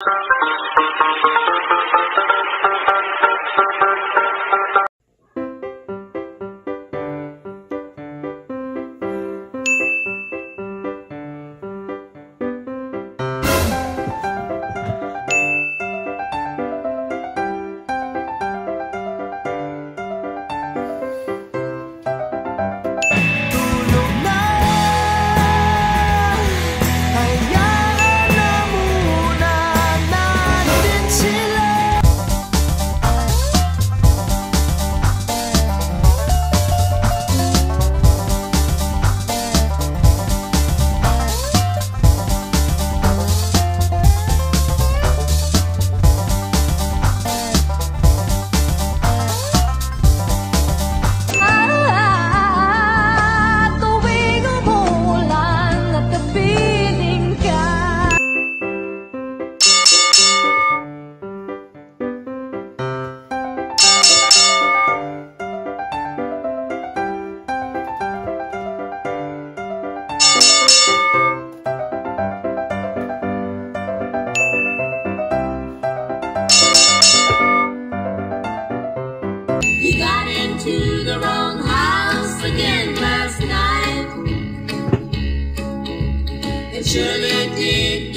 Thank you. to the wrong house again last night. It surely did